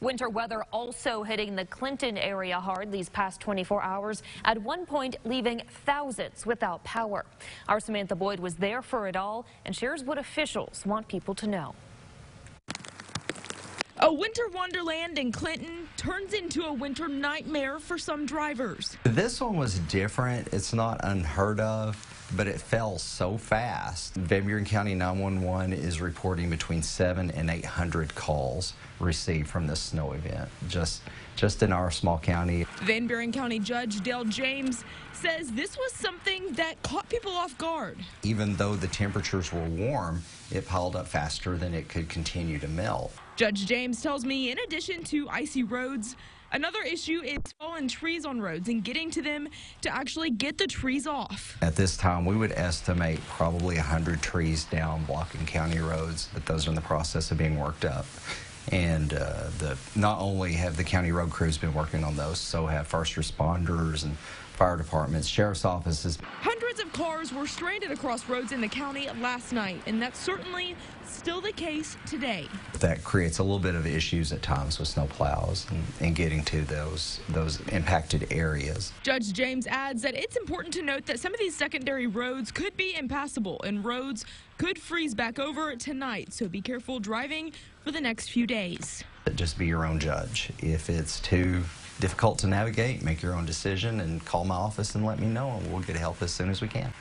Winter weather also hitting the Clinton area hard these past 24 hours, at one point leaving thousands without power. Our Samantha Boyd was there for it all and shares what officials want people to know. A winter wonderland in Clinton turns into a winter nightmare for some drivers. This one was different. It's not unheard of, but it fell so fast. Van Buren County 911 is reporting between seven and 800 calls received from this snow event, just, just in our small county. Van Buren County Judge Dale James says this was something that caught people off guard. Even though the temperatures were warm, it piled up faster than it could continue to melt. Judge James tells me in addition to icy roads, Another issue is fallen trees on roads and getting to them to actually get the trees off. At this time, we would estimate probably 100 trees down blocking county roads, but those are in the process of being worked up. And uh, the, not only have the county road crews been working on those, so have first responders and fire departments, sheriff's offices. Hundreds of cars were stranded across roads in the county last night, and that's certainly still the case today. That creates a little bit of issues at times with snow plows and, and getting to those those impacted areas. Judge James adds that it's important to note that some of these secondary roads could be impassable and roads could freeze back over tonight, so be careful driving for the next few days. Just be your own judge. If it's too difficult to navigate, make your own decision and call my office and let me know, and we'll get help as soon as we can.